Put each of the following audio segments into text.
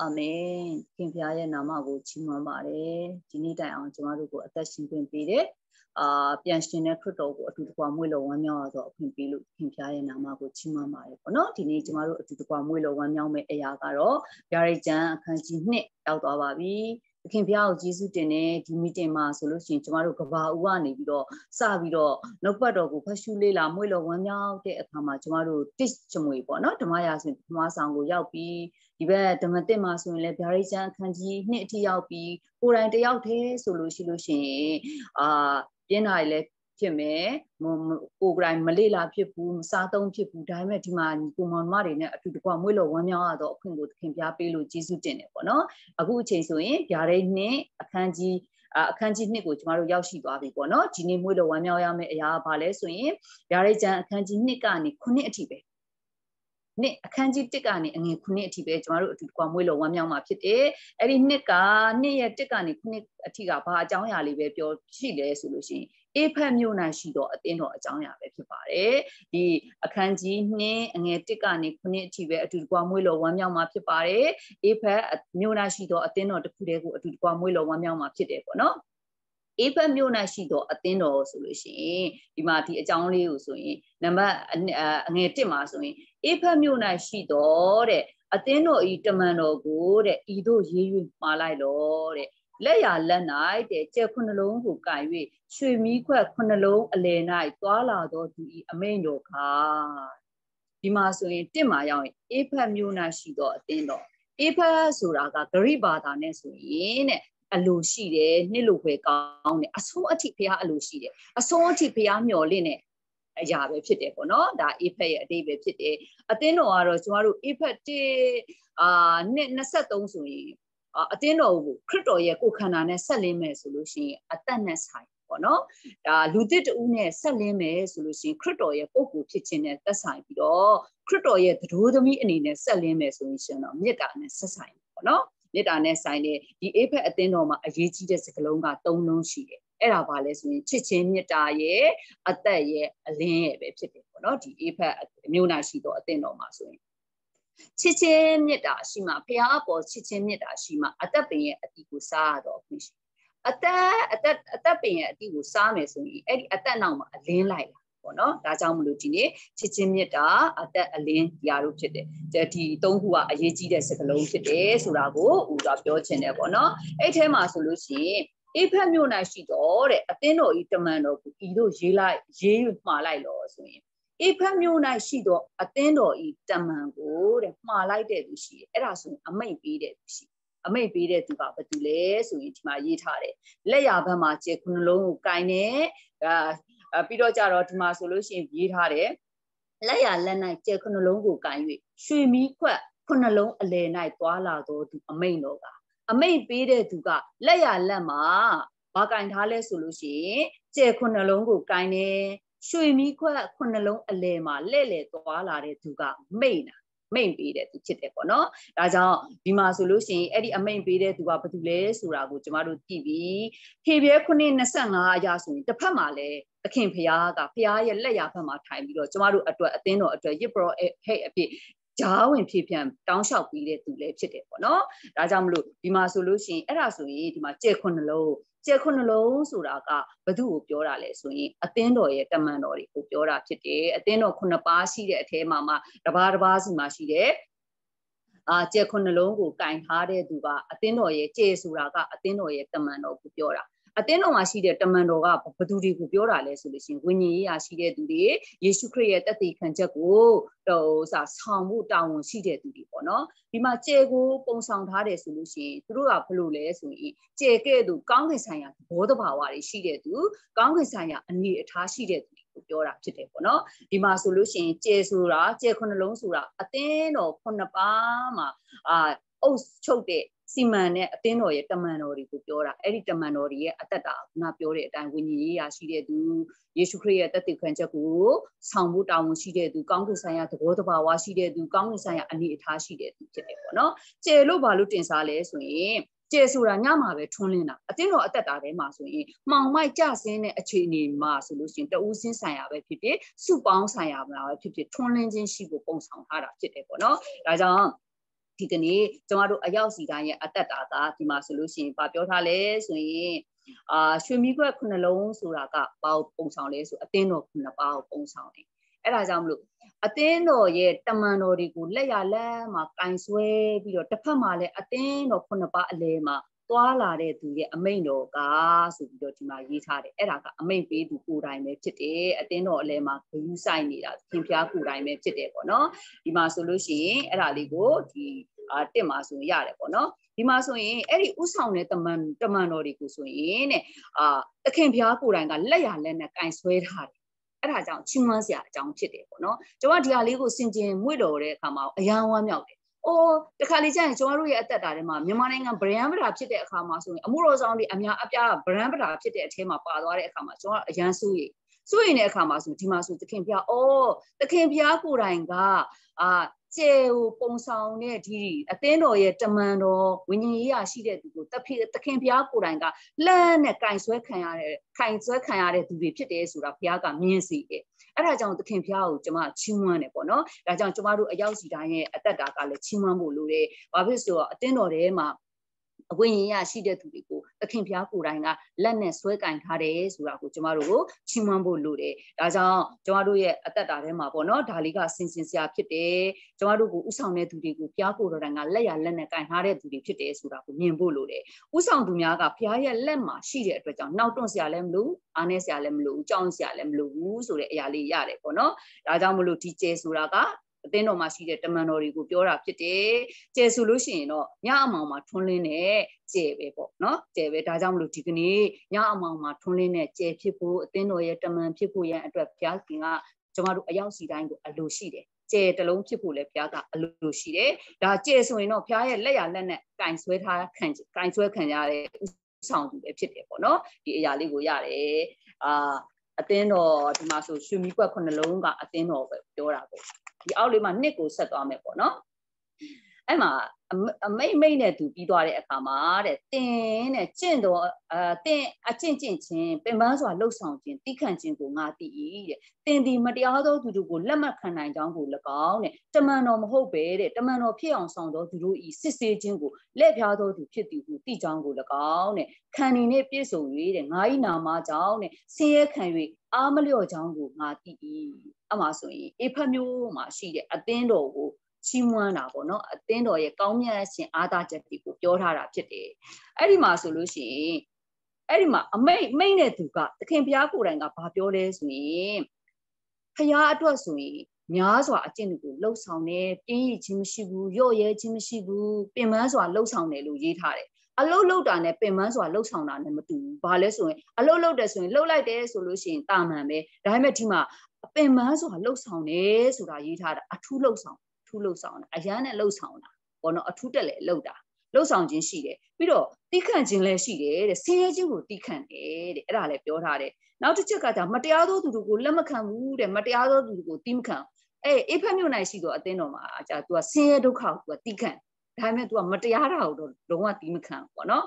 အာမင်ခင်ဖျားရဲ့နာမကိုချီးမွမ်းပါတယ်ဒီနေ့တိုင်အောင်ကျမတို့ကိုအသက်ရှင်ခွင့်ပေးတဲ့အာပြန်ရှင်တဲ့ခရစ်တော်ကိုအတူတကွမွေးလို့ဝမ်းမြောက်ရတော့အခွင့်ပေးလို့ခင်ဖျားရဲ့နာမကိုချီးမွမ်းပါတယ်ပေါ့နော်ဒီနေ့ကျမတို့အတူတကွမွေးလို့ဝမ်းမြောက်မဲ့အရာကတော့ဗျာဒိတ်ကျမ်းအခန်းကြီး2ရောက်သွားပါပြီ သခင်ဖျားကိုကျေးဇူးတင်တဲ့ဒီမီတင်မှာဆိုလို့ရှိရင်ကျမတို့ကဘာဦးကနေပြီးတော့စပြီးတော့နှုတ်ပတ်တော်ကိုဖတ်ရှုလေ့လာမွေးလို့ဝမ်းမြောက်တဲ့အခါမှာကျမတို့တစ်ချမွေပေါ့နော်ဓမ္မရာဆိုရင်ဓမ္မဆောင်ကိုရောက်ပြီးဒီဘက်ဓမ္မတစ်မှာဆိုရင်လည်းဗျာဒိတ်ကျမ်းအခန်းကြီး2အထိရောက်ပြီးကိုယ်တိုင်တယောက်တည်းဆိုလို့ရှိလို့ရှိရင်အာပြင်းတာလည်း ဖြစ်မယ်ကိုယ်ကမလေ့လာဖြစ်ဘူးမစားသုံးဖြစ်ဘူးဒါပေမဲ့ဒီမှာကိုမောင်မတွေနဲ့အတူတကွမွေးလို့ဝမ်းမြောက်ရတော့အခွင့်ကိုသခင်ပြပေးလို့ကျေးဇူးတင်တယ်ပေါ့နော်အခုအချိန်ဆိုရင်ဗျာဒိတ်နှစ်အခန်းကြီးအခန်းကြီးနှစ်ကိုကျမတို့ရောက်ရှိသွားပြီပေါ့နော်ဒီနေ့မွေးလို့ဝမ်းမြောက်ရမယ့်အရာကဘာလဲဆိုရင်ဗျာဒိတ်ကျမ်းအခန်းကြီးနှစ်ကနေ9အထိပဲနှစ်အခန်းကြီး1ကနေအငယ်9အထိပဲကျမတို့အတူတကွမွေးလို့ဝမ်းမြောက်မှာဖြစ်တယ်။အဲ့ဒီနှစ်ကနှစ်ရဲ့1ကနေ9အထိကဘာအကြောင်းအရာလေးပဲပြောရှိလဲဆိုလို့ရှိရင် အေဖက်မြို့၌ရှိသောအသင်းတော်အကြောင်းအရာပဲဖြစ်ပါတယ်။ဒီအခန်းကြီး2အငယ်1ကနေ9အထိပဲအတူတကွမွေးလို့ဝမ်းမြောက်မှာဖြစ်ပါတယ်။အေဖက်မြို့၌ရှိသောအသင်းတော်တစ်ခုတည်းကိုအတူတကွမွေးလို့ဝမ်းမြောက်မှာဖြစ်တယ်ပေါ့နော်။အေဖက်မြို့၌ရှိသောအသင်းတော်ဆိုလို့ရှိရင်ဒီမှာဒီအကြောင်းလေးကိုဆိုရင်နံပါတ်အငယ်1မှာဆိုရင်အေဖက်မြို့၌ရှိသောတဲ့အသင်းတော်ဤတမန်တော်ကိုတဲ့ဤတို့ရေး၍မှားလိုက်တော့တဲ့ လက်ရလက်၌တဲ့ကျက်ခုနှလုံးကိုကင်၍ရွှေမီးခွက်ခုနှလုံးအလယ်၌သွားလာသောသူဤအမိန်တော်ခါဒီမှာဆိုရင်တစ်မှာရောက်ရင်အေဖက်မြို့၌ရှိသောအသင်းတော်အေဖက်ဆိုတာကဂရိဘာသာနဲ့ဆိုရင်တဲ့အလိုရှိတယ်နှစ်လိုခွဲကောင်းတယ်အဆုံးအထိဘုရားအလိုရှိတယ်အဆုံးအထိဘုရားမျှော်လင့်တယ်အရာပဲဖြစ်တယ်ပေါ့နော်ဒါ effect ရဲ့အတိတ်ပဲဖြစ်တယ်အသင်းတော်ကတော့ကျမတို့ effect အာနှစ်23ဆိုရင် အသင်းတော်ကိုခရစ်တော်ရဲ့ကိုယ်ခန္ဓာနဲ့ဆက်လင်းမယ်ဆိုလို့ရှိရင်အသက်နဲ့ဆိုင်ပေါ့နော်ဒါလူသစ်တူနဲ့ဆက်လင်းမယ်ဆိုလို့ရှိရင်ခရစ်တော်ရဲ့ပုဂ္ဂိုလ်ဖြစ်ခြင်းနဲ့သက်ဆိုင်ပြီးတော့ခရစ်တော်ရဲ့သတို့သမီးအနေနဲ့ဆက်လင်းမယ်ဆိုရင်တော့မေတ္တာနဲ့ဆက်ဆိုင်ပေါ့နော်မေတ္တာနဲ့ဆိုင်တဲ့ဒီအေဖက်အသင်းတော်မှာအရေးကြီးတဲ့စကားလုံးက၃လုံးရှိတယ်အဲ့ဒါပါလဲဆိုရင်ချစ်ချင်းမေတ္တာရဲ့အသက်ရဲ့အလင်းရဲ့ပဲဖြစ်တယ်ပေါ့နော်ဒီအေဖက်မျိုးနာရှိသောအသင်းတော်မှာဆိုရင် ချစ်ချင်းမေတ္တာရှိမှဖခင်အပေါ်ချစ်ချင်းမေတ္တာရှိမှအသက်ပင်ရဲ့အတိကိုစားရတော့ခွင့်ရှိအသက်အသက်အသက်ပင်ရဲ့အတိကိုစားမယ်ဆိုရင်အဲ့ဒီအသက်နောက်မှာအလင်းလိုက်လာပေါ့နော်ဒါကြောင့်မလို့ဒီနေ့ချစ်ချင်းမေတ္တာအသက်အလင်းရာတို့ဖြစ်တယ်ဒီသုံးခုကအရေးကြီးတဲ့စကားလုံးဖြစ်တယ်ဆိုတာကိုဦးစွာပြောချင်တယ်ပေါ့နော်အဲ့ထဲမှာဆိုလို့ရှိရင်အေဖက်မြို့၌ရှိတော့တဲ့အသင်းတော်ဤတမန်တော်ကိုဤတို့ရေးလိုက်ရေးမှားလိုက်လို့ဆိုရင် အေဖက်မြို့၌ရှိတော့အသင်းတော်ဤတမန်ကိုတဲ့မှားလိုက်တဲ့သူရှိတယ်အဲ့ဒါဆိုရင်အမိတ်ပေးတဲ့သူရှိအမိတ်ပေးတဲ့သူကဘာတူလဲဆိုရင်ဒီမှာရေးထားတယ်လက်ရဘက်မှာကျေခုနှလုံးကိုကင်နေအာပြီးတော့ကြတော့ဒီမှာဆိုလို့ရှိရင်ရေးထားတယ်လက်ရလက်၌ကျေခုနှလုံးကိုကင်၍ရွှေမီးခွက်ခုနှလုံးအလယ်၌သွားလာတော်သူအမိန်တော်ကအမိတ်ပေးတဲ့သူကလက်ရလက်မှာဘာကင်ထားလဲဆိုလို့ရှိရင်ကျဲခုနှလုံးကိုကင်နေ ရွှေမီးခွက်ခုနှလုံးအလယ်မှာလဲ့လဲ့သွားလာတဲ့သူကမိတ်နာမိန်ပေးတဲ့သူဖြစ်တယ်ပေါ့နော်ဒါကြောင့်ဒီမှာဆိုလို့ရှိရင်အဲ့ဒီအမိန်ပေးတဲ့သူကဘာတူလဲဆိုတာကိုကျမတို့ကြည့်ပြီးခေပြဲခုနှစ်25အရာဆိုရင်တစ်ဖက်မှာလည်းသခင်ဖရားကဖရားရဲ့လက်ရဘက်မှာထိုင်ပြီးတော့ကျမတို့အတွက်အသင်းတော်အတွက်ရစ်ပရောဟဲ့အဖြစ်ဂျားဝင်ဖြည့်ဖြန့်တောင်းလျှောက်ပြီးတဲ့သူလည်းဖြစ်တယ်ပေါ့နော်ဒါကြောင့်မလို့ဒီမှာဆိုလို့ရှိရင်အဲ့ဒါဆိုရင်ဒီမှာကြဲခွနှလုံး ကြဲခွနှလုံးဆိုတာကဘသူ့ကိုပြောတာလဲဆိုရင်အသင်းတော်ရဲ့တမန်တော်တွေကိုပြောတာဖြစ်တယ်အသင်းတော်ခုနှစ်ပါးရှိတဲ့အထဲမှာမှတစ်ပါးတစ်ပါးစီမှာရှိတဲ့အာကြဲခွနှလုံးကိုကင်ထားတဲ့သူကအသင်းတော်ရဲ့ကြဲဆိုတာကအသင်းတော်ရဲ့တမန်တော်ကိုပြောတာ အသင်းတော်မှာရှိတဲ့တမန်တော်ကဘသူတွေကိုပြောတာလဲဆိုလို့ရှိရင်ဝိညာဉ်ရေးရာရှိတဲ့သူတွေယေရှုခရစ်ရဲ့တက်တည်ခံချက်ကိုဟိုစာဆောင်ဖို့တာဝန်ရှိတဲ့သူတွေပေါ့နော်ဒီမှာကျေကိုပုံဆောင်ထားတယ်ဆိုလို့ရှိရင်သူတို့ကဘလို့လဲဆိုရင်ကျေကဲ့သို့ကောင်းကင်ဆိုင်ရာဘောဓဘာဝတွေရှိတဲ့သူကောင်းကင်ဆိုင်ရာအနေအထားရှိတဲ့သူကိုပြောတာဖြစ်တယ်ပေါ့နော်ဒီမှာဆိုလို့ရှိရင်ကျေဆိုတာကျေခုနှလုံးဆိုတာအသင်းတော်ခုနှစ်ပါးမှာအာအုပ်ချုပ်တဲ့ စီမံတဲ့အသင်းတော်ရဲ့တမန်တော်တွေကိုပြောတာအဲ့ဒီတမန်တော်တွေရဲ့အသက်တာခုနပြောတဲ့အတိုင်းဝိညာဉ်ရေးရာရှိတဲ့သူယေရှုခရစ်ရဲ့တသက်ခံချက်ကိုဆောင်ဖို့တာဝန်ရှိတဲ့သူကောင်းကင်ဆိုင်ရာသဘောတဘာဝရှိတဲ့သူကောင်းကင်ဆိုင်ရာအနေအထားရှိတဲ့သူဖြစ်တယ်ပေါ့နော်ကျေလို့ဘာလို့တင်စားလဲဆိုရင်ကျေဆိုတာညမှာပဲထွန်းလင်းတာအတင်းတော်အသက်တာထဲမှာဆိုရင်မှောင်မိုက်ကြဆင်းတဲ့အခြေအနေမှာဆိုလို့ရှိရင်တဦးစင်းဆိုင်ရာပဲဖြစ်ဖြစ်စုပေါင်းဆိုင်ရာမှာပဲဖြစ်ဖြစ်ထွန်းလင်းခြင်းရှိဖို့ပုံဆောင်ထားတာဖြစ်တယ်ပေါ့နော်ဒါကြောင့် ဒီကနေ့ကျမတို့အရောက်စီတိုင်းရဲ့အသက်တာကဒီမှာဆိုလို့ရှိရင်ဗာပြောထားလဲဆိုရင်အာရွှေမီခွက်ခုနှလုံးဆိုတာကဘာကိုပုံဆောင်လဲဆိုအသင်းတော်ခုနှစ်ပါးကိုပုံဆောင်တယ်အဲ့ဒါကြောင့်မလို့အသင်းတော်ရဲ့တမန်တော်တွေကိုလက်ရလက်မှာကင်ဆွဲပြီးတော့တစ်ဖက်မှာလည်းအသင်းတော်ခုနှစ်ပါးအလဲမှာ သွားလာတဲ့သူရဲ့အမိန့်တော်ကဆိုပြီးတော့ဒီမှာရေးထားတယ်အဲ့ဒါကအမိန့်ပေးသူကိုယ်တိုင်ပဲဖြစ်တယ်အသင်းတော်အလဲမှာဂယူးဆိုင်နေတာခင်ဖျားကိုယ်တိုင်ပဲဖြစ်တယ်ပေါ့နော်ဒီမှာဆိုလို့ရှိရင်အဲ့ဒါလေးကိုဒီအာတစ်မှာဆိုရင်ရတယ်ပေါ့နော်ဒီမှာဆိုရင်အဲ့ဒီဥဆောင်တဲ့တမန်တမန်တော်တွေကိုဆိုရင်တဲ့အာသခင်ဖျားကိုယ်တိုင်ကလက်ရလက်နဲ့ကင်ဆွဲထားတယ်အဲ့ဒါကြောင့်ချီးမွမ်းစရာအကြောင်းဖြစ်တယ်ပေါ့နော်ကျွန်တော်ဒီဟာလေးကိုစင်ကျင်မွေ့တော်တဲ့အခါမှာအယံဝမ်းမြောက်တယ် အိုးတခါလေကျရင်ကျွန်တော်တို့ရဲ့အသက်တာထဲမှာမြန်မာနိုင်ငံဗရန်ပဒါဖြစ်တဲ့အခါမှာဆိုရင်အမှုတော်ဆောင်တွေအများအပြားဗရန်ပဒါဖြစ်တဲ့အထဲမှာပါသွားတဲ့အခါမှာကျွန်တော်အရန်စိုးရိမ်စိုးရိမ်တဲ့အခါမှာဆိုဒီမှာဆိုသခင်ဖျားအော်သခင်ဖျားကိုယ်တိုင်ကအာကျေကိုပုံဆောင်တဲ့ဒီအသင်းတော်ရဲ့တမန်တော်ဝိညာဉ်ရေးရရှိတဲ့သူကိုတဖေသခင်ဘုရားကိုယ်တိုင်ကလှမ်းနဲ့ကင်ဆွဲခံရတဲ့ကင်ဆွဲခံရတဲ့သူတွေဖြစ်တယ်ဆိုတာဘုရားကမြင်စီတယ် အဲ့ဒါကြောင့်သခင်ဘုရားကိုကျွန်မချီးမွမ်းတယ်ပေါ့နော်ဒါကြောင့်ကျွန်မတို့အရောက်စီတိုင်းရဲ့အသက်တာကလည်းချီးမွမ်းဖို့လိုတယ်ဘာဖြစ်ဆိုတော့အသင်းတော်ထဲမှာ အဝိညာဉ်ရရှိတဲ့သူတွေကိုသခင်ဖျားကိုယ်တိုင်ကလက်နဲ့ဆွဲကင်ထားတယ်ဆိုတာကိုကျမတို့ကိုချီးမွမ်းဖို့လိုတယ်။ဒါကြောင့်ကျမတို့ရဲ့အသက်တာထဲမှာပေါ့နော်ဒါလေးကစင်စင်စရာဖြစ်တယ်။ကျမတို့ကိုဥဆောင်တဲ့သူတွေကိုဖျားကိုယ်တော်တိုင်ကလက်ရလက်နဲ့ကင်ထားတဲ့သူတွေဖြစ်တယ်ဆိုတာကိုမြင်ဖို့လိုတယ်။ဥဆောင်သူများကဖျားရဲ့လက်မှာရှိတဲ့အတွက်ကြောင့်နောက်တွန့်စရာလည်းမလိုအားနည်းစရာလည်းမလိုကြောင်းစရာလည်းမလိုဘူးဆိုတဲ့အရာလေးရတယ်ပေါ့နော်။ဒါကြောင့်မလို့ဒီကျဲဆိုတာက အသင်းတော်မှာရှိတဲ့တမန်တော်တွေကိုပြောတာဖြစ်တယ်။ကျဲဆိုလို့ရှိရင်တော့ညအမောင်မှာထွန်းလင်းတဲ့ကျဲပဲပေါ့နော်။ကျဲပဲဒါကြောင့်မလို့ဒီကနေ့ညအမောင်မှာထွန်းလင်းတဲ့ကျဲဖြစ်ဖို့အသင်းတော်ရဲ့တမန်ဖြစ်ဖို့ရန်အတွက်ဘုရားခင်ကကျမတို့အရောက်စီတိုင်းကိုအလိုရှိတယ်။ကျဲတလုံးဖြစ်ဖို့လည်းဘုရားကအလိုရှိတယ်။ဒါကျဲဆိုရင်တော့ဘုရားရဲ့လက်ရလက်နဲ့ကင်ဆွဲထားခံကင်ဆွဲခံရတဲ့ဆောင်သူပဲဖြစ်တယ်ပေါ့နော်။ဒီအရာလေးကိုရတယ်။အာ အသင်းတော်ဒီမှာဆိုရွှေမီကွက်ခုနှလုံးကအသင်းတော်ပဲပြောတာပေါ့ဒီအောက်လေးမှာနှစ်ကိုဆက်သွားမယ်ပေါ့နော်အဲ့မှာ အမိတ်မိတ်နဲ့သူပြီးသွားတဲ့အခါမှာတဲ့တင်းတဲ့ကျင့်တော်အာတင်းအကျင့်ကျင့်ခြင်းပင်ပန်းစွာလှုပ်ဆောင်ခြင်းတိခန့်ခြင်းကိုငါသိ၏တဲ့တင်းဒီမတရားသောသူတို့ကိုလက်မှတ်ခံနိုင်ကြောင်းကို၎င်းတဲ့တမန်တော်မဟုတ်ပဲတဲ့တမန်တော်ဖြစ်အောင်ဆောင်သောသူတို့ဤစစ်ဆေးခြင်းကိုလက်ဖြားသောသူဖြစ်သည်ဟုသိကြောင်းကို၎င်းတဲ့ခံနေနဲ့ပြည့်စုံ၍တဲ့ငါ၏နာမကြောင့်တဲ့ဆင်းရဲခံ၍အာမလျော့ကြောင်းကိုငါသိ၏အမှဆိုရင်အေဖတ်မျိုးမှာရှိတဲ့အသင်းတော်ကို ချီးမွမ်းတာပေါ့နော်အသင်းတော်ရဲ့ကောင်းမြတ်ခြင်းအားသာချက်တွေကိုပြောထားတာဖြစ်တယ်အဲ့ဒီမှာဆိုလို့ရှိရင်အဲ့ဒီမှာအမိတ်မိတ်တဲ့သူကသခင်ဘုရားကိုယ်တိုင်ကဘာပြောလဲဆိုရင်ဖျားအတွက်ဆိုရင်များစွာအကျင့်တွေကိုလှုပ်ဆောင်တယ်ပြင်းရခြင်းမရှိဘူးရော့ရဲခြင်းမရှိဘူးပင်ပန်းစွာလှုပ်ဆောင်တယ်လို့ရေးထားတယ်အလုတ်လုတ်တာနဲ့ပင်ပန်းစွာလှုပ်ဆောင်တာနဲ့မတူဘူး။ဘာလဲဆိုရင်အလုတ်လုတ်တယ်ဆိုရင်လှုပ်လိုက်တယ်ဆိုလို့ရှိရင်တာမန်ပဲ။ဒါပေမဲ့ဒီမှာပင်ပန်းစွာလှုပ်ဆောင်တယ်ဆိုတာရေးထားတာအထူးလှုပ်ဆောင် ထူးလှုပ်ဆောင်တာအရန်နဲ့လှုပ်ဆောင်တာပေါ့နော်အထူးတက်လေလှုပ်တာလှုပ်ဆောင်ခြင်းရှိတယ်ပြီးတော့တိခန့်ခြင်းလည်းရှိတယ်တဲ့ဆင်းရဲခြင်းကိုတိခန့်တယ်တဲ့အဲ့ဒါလည်းပြောထားတယ်နောက်တစ်ချက်ကဒါမတရားသောသူတို့ကိုလက်မခံဘူးတဲ့မတရားသောသူတို့ကိုတိမခံအဲအိဖက်မြို့နိုင်ရှိသောအသင်းတော်မှာကြာ तू ကဆင်းရဲဒုက္ခကို तू ကတိခန့်ဒါပေမဲ့ तू ကမတရားတာကိုတော့လုံးဝတိမခံဘူးပေါ့နော်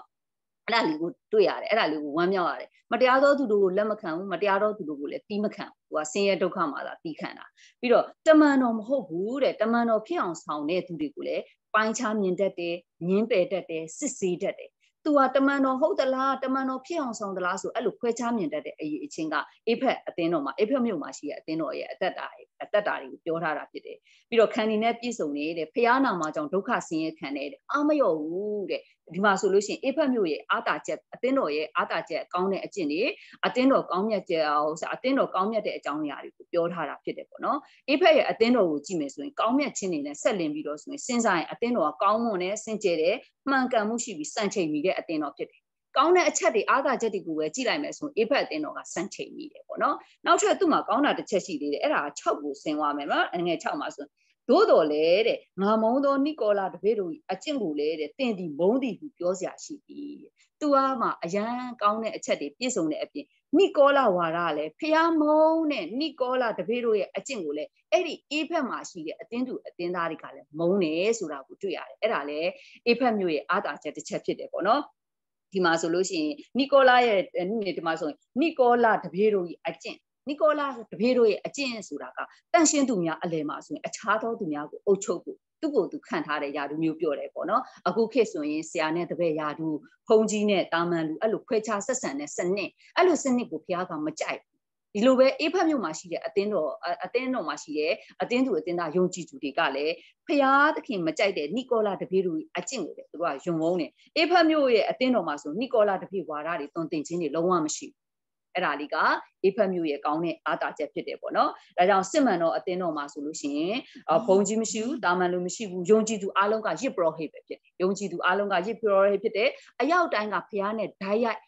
အဲ့ဒါလေးကိုတွေ့ရတယ်အဲ့ဒါလေးကိုဝမ်းမြောက်ရတယ်မတရားသောသူတို့ကိုလက်မခံဘူးမတရားသောသူတို့ကိုလည်းတီးမခံဘူးသူကဆင်းရဲဒုက္ခမှာသာတီးခံတာပြီးတော့တမန်တော်မဟုတ်ဘူးတဲ့တမန်တော်ဖြစ်အောင်ဆောင်တဲ့သူတွေကိုလည်းပိုင်းခြားမြင်တတ်တယ်ငင်းပယ်တတ်တယ်စစ်ဆေးတတ်တယ်သူဟာတမန်တော်ဟုတ်သလားတမန်တော်ဖြစ်အောင်ဆောင်သလားဆိုအဲ့လိုခွဲခြားမြင်တတ်တဲ့အရေးအချင်းကအိဖက်အသင်းတော်မှာအိဖက်မြို့မှာရှိတဲ့အသင်းတော်ရဲ့အသက်တာ အသက်တာတွေကိုပြောထားတာဖြစ်တယ်ပြီးတော့ခန္ဒီနဲ့ပြည့်စုံနေတဲ့ဖះနာမှာကြောင့်ဒုက္ခဆင်းရဲခံနေတဲ့အာမရော့ဘူးတဲ့ဒီမှာဆိုလို့ရှိရင်အေဖက်မြို့ရဲ့အာတာချက်အသင်းတော်ရဲ့အာတာချက်ကောင်းတဲ့အကျင့်တွေအသင်းတော်ကောင်းမြတ်ချက်ဟိုအသင်းတော်ကောင်းမြတ်တဲ့အကြောင်းအရာတွေကိုပြောထားတာဖြစ်တယ်ပေါ့နော်အေဖက်ရဲ့အသင်းတော်ကိုကြည့်မယ်ဆိုရင်ကောင်းမြတ်ခြင်းတွေနဲ့ဆက်လင်းပြီးတော့ဆိုရင်စဉ်းစားရင်အသင်းတော်ကကောင်းမွန်တဲ့စင်ကြယ်တဲ့မှန်ကန်မှုရှိပြီးစံချိန်မိတဲ့အသင်းတော်ဖြစ်တယ် ကောင်းတဲ့အချက်တွေအားသာချက်တွေကိုပဲကြည့်လိုက်မယ်ဆိုရင်အေဖက်အသင်းတော်ကစံချိန်မိတယ်ပေါ့နော်နောက်ထပ်သူ့မှာကောင်းတာတစ်ချက်ရှိသေးတယ်အဲ့ဒါ6ကိုဆင်သွားမယ်နော်ငွေ6မှာဆိုသို့တော်လေတဲ့ငါမုံသောနိကောလာတပည့်တို့အကျင့်ကိုလေတဲ့တင်ဒီမုံဒီဟုပြောစရာရှိသည်သူအားမှာအရန်ကောင်းတဲ့အချက်တွေပြည့်စုံတဲ့အပြင်နိကောလာဝါဒလည်းဖျားမုံနဲ့နိကောလာတပည့်တို့ရဲ့အကျင့်ကိုလည်းအဲ့ဒီအေးဖက်မှာရှိတဲ့အတင်းသူအတင်းသားတွေကလည်းမုံတယ်ဆိုတာကိုတွေ့ရတယ်အဲ့ဒါလည်းအေးဖက်မျိုးရဲ့အာသာချက်တစ်ချက်ဖြစ်တယ်ပေါ့နော် ဒီမှာဆိုလို့ရှိရင်နီကိုလာရဲ့ဒီမှာဆိုရင်နီကိုလာတပည့်တို့ရဲ့အကျင့်နီကိုလာတပည့်တို့ရဲ့အကျင့်ဆိုတာကတန့်ရှင်းသူများအလယ်မှာဆိုရင်အခြားသောသူများကိုအုပ်ချုပ်ဖို့သူ့ကိုသူခံထားတဲ့ယာဒူမျိုးပြောတယ်ပေါ့နော်အခုခေတ်ဆိုရင်ဆရာနဲ့တပည့်ယာဒူဖုန်ကြီးနဲ့တာမန်လူအဲ့လိုခွဲခြားဆက်ဆံတဲ့စနစ်အဲ့လိုစနစ်ကိုဘုရားကမကြိုက် ဒီလိုပဲအေးဖတ်မြို့မှာရှိတဲ့အတင်းတော်အတင်းတော်မှာရှိတဲ့အတင်းသူအတင်းသားယုံကြည်သူတွေကလည်းဖရာသခင်မကြိုက်တဲ့နီကောလာတပည့်တို့အကျင့်ကိုလေသူတို့ကယုံဝုန်းတယ်အေးဖတ်မြို့ရဲ့အတင်းတော်မှာဆိုနီကောလာတပည့်ဝါဒတွေတွင်တင်ခြင်းတွေလုံးဝမရှိဘူးအဲ့ဒါလေးကအေဖက်မျိုးရဲ့ကောင်းတဲ့အားတာချက်ဖြစ်တယ်ပေါ့နော်။ဒါကြောင့်စစ်မှန်တော့အတင်းတော်မှာဆိုလို့ရှိရင်ဘုံကြီးမရှိဘူးတာမန်လူမရှိဘူးယုံကြည်သူအားလုံးကရစ်ပရောဟိတ်ပဲဖြစ်တယ်။ယုံကြည်သူအားလုံးကရစ်ပရောဟိတ်ဖြစ်တယ်။အရောက်တိုင်းကဖះနဲ့ဓာတ်ရိုက်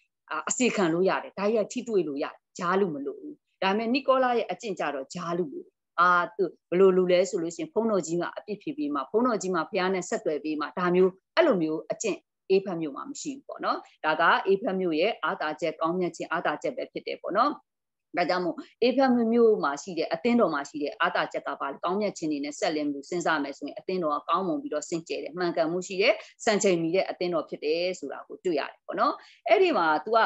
အစီခံလို့ရတယ်ဓာတ်ရိုက်ထိတွေ့လို့ရတယ် ဂျားလူမလို့ဘူး။ဒါပေမဲ့နီကိုလာရဲ့အကျင့်ကြတော့ဂျားလူလို့အာသူဘလို့လူလဲဆိုလို့ရှိရင်ဖုန်းတော်ကြီးကအပြစ်ဖြစ်ပြီးမှဖုန်းတော်ကြီးမှာဖះနဲ့ဆက်သွယ်ပြီးမှဒါမျိုးအဲ့လိုမျိုးအကျင့်အေးဖတ်မြို့မှာမရှိဘူးပေါ့နော်ဒါကအေးဖတ်မြို့ရဲ့အာသာချက်ကောင်းမြတ်ခြင်းအာသာချက်ပဲဖြစ်တယ်ပေါ့နော် ဒါကြောင့်မို့အေဖက်မျိုးမှာရှိတဲ့အသင်းတော်မှာရှိတဲ့အာတာချက်ကပါကောင်းမြတ်ခြင်းတွေနဲ့ဆက်လင်းမှုစဉ်းစားမယ်ဆိုရင်အသင်းတော်ကကောင်းမွန်ပြီးတော့စင်ကြယ်တယ်မှန်ကန်မှုရှိတဲ့စံချိန်မီတဲ့အသင်းတော်ဖြစ်တယ်ဆိုတာကိုတွေ့ရတယ်ပေါ့နော်အဲ့ဒီမှာ तू က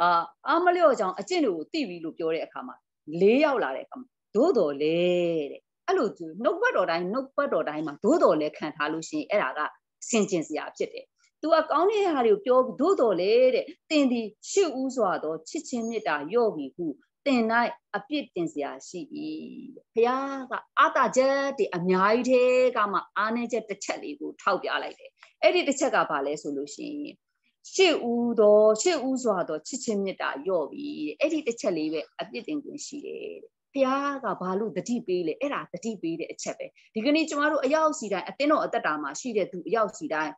အာအာမလျော့ကြောင့်အကျင့်တွေကိုသိပြီလို့ပြောတဲ့အခါမှာ၄ရောက်လာတဲ့အခါမှာသို့တော်လေတဲ့အဲ့လိုနှုတ်ဘတ်တော်တိုင်းနှုတ်ဘတ်တော်တိုင်းမှာသို့တော်လဲခံထားလို့ရှိရင်အဲ့ဒါကစင်ကျင်စရာဖြစ်တယ် သူကကောင်းတဲ့ဟာတွေကိုပြောသို့တော်လေတဲ့တင်ဒီရှုဥစွာသောချစ်ချင်းမေတ္တာယော့ပြီဟုတင်၌အပြစ်တင်စရာရှိ၏ဘုရားကအာတာချက်တွေအများကြီးထဲကမှအားနည်းချက်တစ်ချက်လေးကိုထောက်ပြလိုက်တယ်အဲ့ဒီတစ်ချက်ကဘာလဲဆိုလို့ရှိရင်ရှေ့ဦးသောရှေ့ဦးစွာသောချစ်ချင်းမေတ္တာယော့ပြီအဲ့ဒီတစ်ချက်လေးပဲအပြစ်တင်ခွင့်ရှိတယ်တဲ့ဘုရားကဘာလို့တတိပေးလဲအဲ့ဒါတတိပေးတဲ့အချက်ပဲဒီကနေ့ကျမတို့အရောက်စီတိုင်းအတင်းတော်အသက်တာမှာရှိတဲ့သူအရောက်စီတိုင်း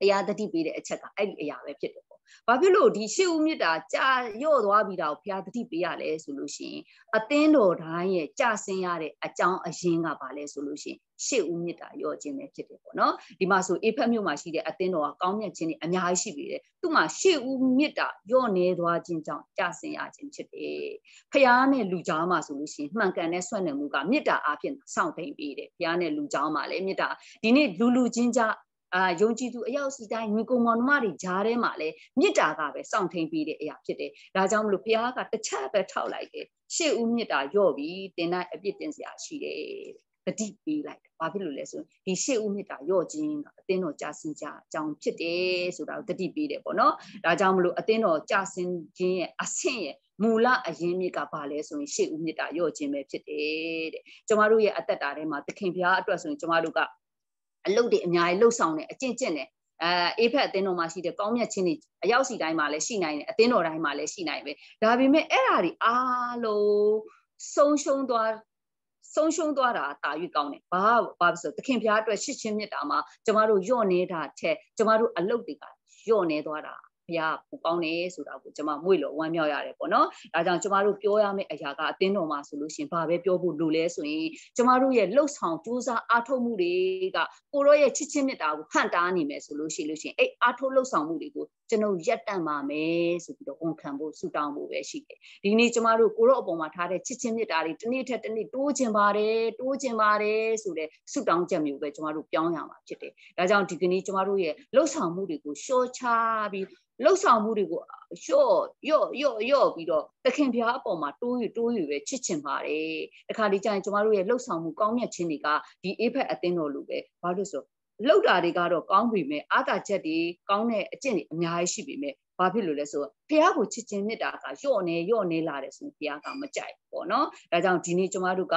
တရားတတိပေးတဲ့အချက်ကအဲ့ဒီအရာပဲဖြစ်တယ်ပေါ့။ဘာဖြစ်လို့ဒီရှေ့ဦးမြစ်တာကြာရော့သွားပြီးတာကိုဘုရားတတိပေးရလဲဆိုလို့ရှိရင်အသင်းတော်တိုင်းရဲ့ကြာဆင်းရတဲ့အကြောင်းအရင်းကဘာလဲဆိုလို့ရှိရင်ရှေ့ဦးမြစ်တာရော့ခြင်းပဲဖြစ်တယ်ပေါ့နော်။ဒီမှာဆိုအေဖက်မြို့မှာရှိတဲ့အသင်းတော်ကကောင်းမြတ်ခြင်းတွေအများကြီးရှိပြီလေ။သူ့မှာရှေ့ဦးမြစ်တာရော့နေသွားခြင်းကြောင့်ကြာဆင်းရခြင်းဖြစ်တယ်။ဖះနဲ့လူကြားမှာဆိုလို့ရှိရင်မှန်ကန်တဲ့ဆွမ်းနယ်မှုကမြစ်တာအဖြစ်စောင့်သိမ့်ပြီးတယ်။ဖះနဲ့လူကြားမှာလည်းမြစ်တာဒီနေ့လူလူချင်းကြား အာယုံကြည်သူအယောက်စီတိုင်းညီကိုမောင်နှမတွေကြားထဲမှာလည်းမေတ္တာကပဲစောင့်ထိန်ပြီးတဲ့အရာဖြစ်တယ်။ဒါကြောင့်မလို့ဘုရားကတစ်ချက်ပဲထောက်လိုက်တယ်။ရှေ့ဦးမေတ္တာယော့ပြီးတင်တိုင်းအပြစ်တင်စရာရှိတယ်။တတိပေးလိုက်တယ်။ဘာဖြစ်လို့လဲဆိုရင်ဒီရှေ့ဦးမေတ္တာယော့ခြင်းကအသင်းတော်ကြာစင်ကြအကြောင်းဖြစ်တယ်ဆိုတာကိုတတိပေးတယ်ပေါ့နော်။ဒါကြောင့်မလို့အသင်းတော်ကြာစင်ခြင်းရဲ့အဆင့်ရဲ့မူလအရင်းမြစ်ကဘာလဲဆိုရင်ရှေ့ဦးမြစ်တာရော့ခြင်းပဲဖြစ်တယ်တဲ့ကျမတို့ရဲ့အသက်တာထဲမှာသခင်ဘုရားအတွက်ဆိုရင်ကျမတို့က အလုပ်တွေအများကြီးလှုပ်ဆောင်တယ်အကျင့်ကျင့်တယ်အဲအေးဖက်အသင်းတော်မှာရှိတဲ့ကောင်းမြတ်ခြင်းတွေအရောက်စီတိုင်းမှာလည်းရှိနိုင်တယ်အသင်းတော်တိုင်းမှာလည်းရှိနိုင်ပဲဒါပေမဲ့အဲ့ဓာတွေအားလုံးဆုံးရှုံးသွားဆုံးရှုံးသွားတာတာ၍ကောင်းတယ်ဘာဘာဖြစ်ဆိုသခင်ဖျားအတွက်ရှစ်ချင်းမြတ်တာမှာကျမတို့ညော့နေတာထက်ကျမတို့အလုပ်တွေကညော့နေသွားတာ ဘုရားပူကောင်းတယ်ဆိုတာကိုကျွန်မမွေ့လို့ဝမ်းမြောက်ရတယ်ပေါ့နော်ဒါကြောင့်ကျွန်မတို့ပြောရမယ့်အရာကအတင်းတော်မှာဆိုလို့ရှင်ဘာပဲပြောဖို့လိုလဲဆိုရင်ကျွန်မတို့ရဲ့လှုပ်ဆောင်ကြိုးစားအားထုတ်မှုတွေကကိုရောရဲ့ချစ်ချင်းမြတ်တာကိုဟန်တားနေမယ်ဆိုလို့ရှိလို့ရှင်အဲ့အားထုတ်လှုပ်ဆောင်မှုတွေကို ကျွန်တော်ရက်တန့်ပါမယ်ဆိုပြီးတော့ဝန်ခံဖို့ဆူတောင်းဖို့ပဲရှိတယ်ဒီနေ့ကျွန်မတို့ကိုရောအပေါ်မှာထားတဲ့ချစ်ချင်းမြတ်တာတွေတစ်နေ့ထက်တစ်နေ့တိုးကျင်ပါတယ်တိုးကျင်ပါတယ်ဆိုတဲ့ဆူတောင်းချက်မျိုးပဲကျွန်မတို့ပြောင်းရမှာဖြစ်တယ်ဒါကြောင့်ဒီကနေ့ကျွန်မတို့ရဲ့လှုပ်ဆောင်မှုတွေကိုရှော့ချပြီးလှုပ်ဆောင်မှုတွေကိုလျှော့ယော့ယော့ယော့ပြီးတော့သခင်ဖျားအပေါ်မှာတိုးယူတိုးယူပဲချစ်ချင်ပါတယ်တခါဒီကျရင်ကျမတို့ရဲ့လှုပ်ဆောင်မှုကောင်းမြတ်ခြင်းတွေကဒီအေးဖက်အသင်းတော်လိုပဲဘာလို့ဆို လှုပ်တာတွေကတော့ကောင်းပြီမဲ့အာသာချက်တွေကောင်းတဲ့အကျင့်တွေအများကြီးရှိပြီမဲ့ဘာဖြစ်လို့လဲဆိုတော့ဖះကိုချစ်ချင်းမြတ်တာကညော့နေညော့နေလာတယ်ဆိုရင်ဖះကမကြိုက်ပေါ့နော်ဒါကြောင့်ဒီနေ့ကျမတို့က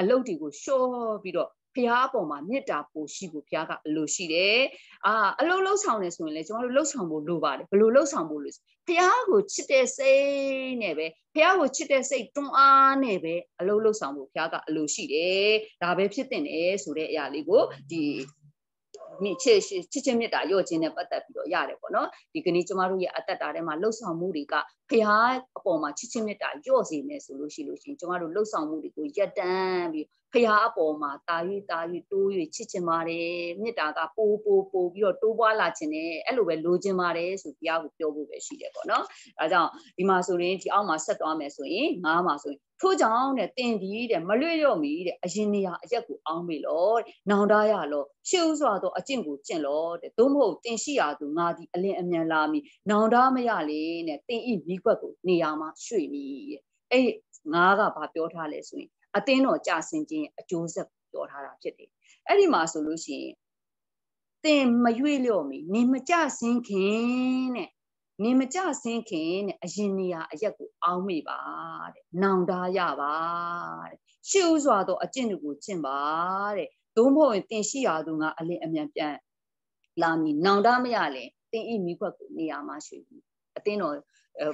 အလုတ်တွေကိုရှော့ပြီးတော့ဖះအပေါ်မှာမေတ္တာပို့ရှိဖို့ဖះကအလိုရှိတယ်။အာအလုံးလုံးဆောင်နေဆိုရင်လည်းကျွန်တော်တို့လှုပ်ဆောင်ဖို့လိုပါတယ်။ဘယ်လိုလှုပ်ဆောင်ဖို့လဲ။ဖះကိုချစ်တဲ့စိတ်နဲ့ပဲဖះကိုချစ်တဲ့စိတ်တွန်းအားနဲ့ပဲအလုံးလှုပ်ဆောင်ဖို့ဖះကအလိုရှိတယ်။ဒါပဲဖြစ်တဲ့တယ်ဆိုတဲ့အရာလေးကိုဒီ မြစ်ချစ်ချစ်ချင်းမြတ်တာရော့ခြင်းနဲ့ပတ်သက်ပြီးတော့ရတယ်ပေါ့နော်ဒီကနေ့ကျမတို့ရဲ့အသက်တာထဲမှာလှုပ်ဆောင်မှုတွေကဖះအပေါ်မှာချစ်ချင်းမြတ်တာရော့စေမယ်ဆိုလို့ရှိလို့ရှိရင်ကျမတို့လှုပ်ဆောင်မှုတွေကိုရက်တန်းပြီးဖះအပေါ်မှာတာ၍တာ၍တိုး၍ချစ်ချင်ပါတယ်မြတ်တာကပိုးပိုးပိုးပြီးတော့တိုးပွားလာခြင်းနဲ့အဲ့လိုပဲလိုချင်ပါတယ်ဆိုဘုရားကိုပြောဖို့ပဲရှိတယ်ပေါ့နော်ဒါကြောင့်ဒီမှာဆိုရင်ဒီအောက်မှာဆက်သွားမယ်ဆိုရင်ငါးမှာဆိုရင်ထို့ကြောင့်တဲ့တင်ဒီတဲ့မလွတ်ရော့မီတဲ့အရင်နေရာအရက်ကိုအောင်းပြီလို့နောင်တရလို့ရှေ့ဥစွာတော့အကျင့်ကိုကျင့်လို့တဲ့သို့မဟုတ်တင်ရှိရာသူငါဒီအလင်းအမြန်လာမီနောင်တမရလေနဲ့တင်ဤမိကွက်ကိုနေရာမှာရွှေ့မီတဲ့အဲ့ငါကဘာပြောထားလဲဆိုရင်အသင်းတော်ကြာစင်ခြင်းအကျိုးဆက်ပြောထားတာဖြစ်တယ်အဲ့ဒီမှာဆိုလို့ရှိရင်သင်မရွေ့လျော့မီနေမကြဆင်းခင်တဲ့နေမကြဆင်းခင်တဲ့အရင်နေရာအရက်ကိုအောင်းမိပါတဲ့နောင်တရပါတဲ့ရှေ့ဥစွာသောအကျင့်တွေကိုကျင့်ပါတဲ့သို့မဟုတ်ရင်တင်ရှိရာသူကအလင်းအမြန်ပြန်လာမီနောင်တမရလဲတင်ဤမိခွက်ကိုနေရာမှာရွှေ့ပြီးအတင်းတော်